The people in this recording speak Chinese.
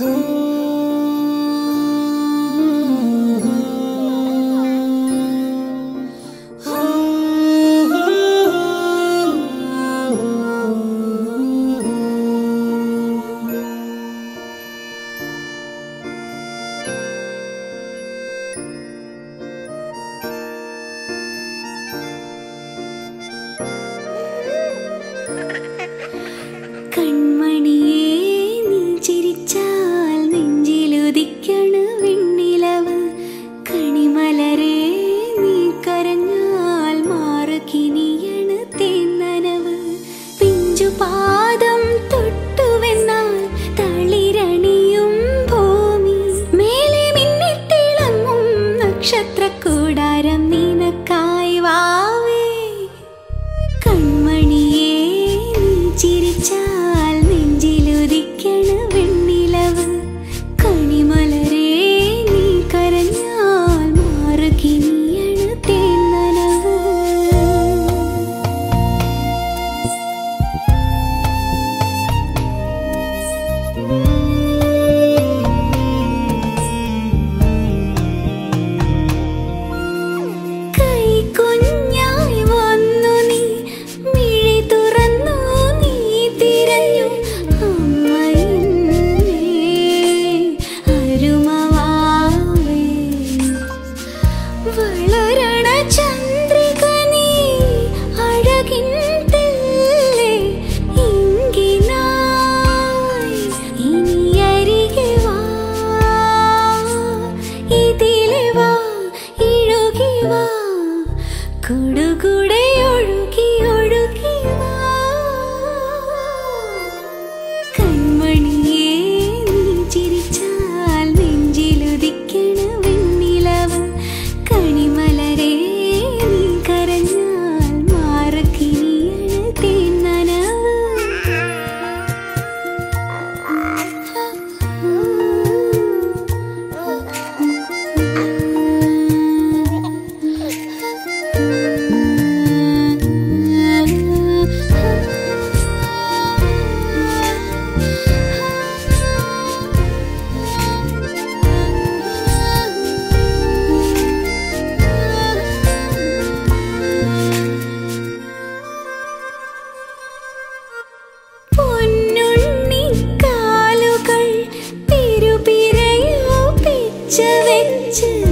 Ooh. ぐるぐるപിച്ച വെച്ച്